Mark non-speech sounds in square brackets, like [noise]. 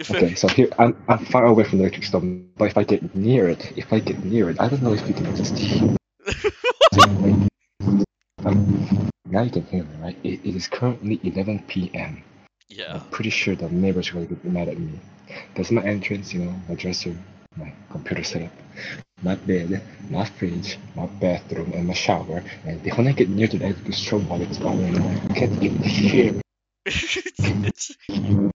Okay, so here I'm I'm far away from the electric storm, but if I get near it, if I get near it, I don't know if you can just hear. [laughs] um, now you can hear me, right? It, it is currently 11 p.m. yeah. I'm pretty sure the neighbors are going to get mad at me. That's my entrance, you know, my dresser, my computer setup, my bed, my fridge, my bathroom, and my shower. And when I get near to the electric storm while it's going on, I can't even hear. [laughs] it.